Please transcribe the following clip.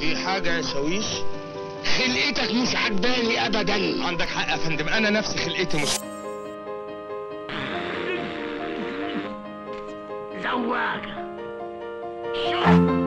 في حاجة يا شاويش خلقتك مش عجباني أبدا. عندك حق يا فندم أنا نفسي خلقتي مش زواج شوف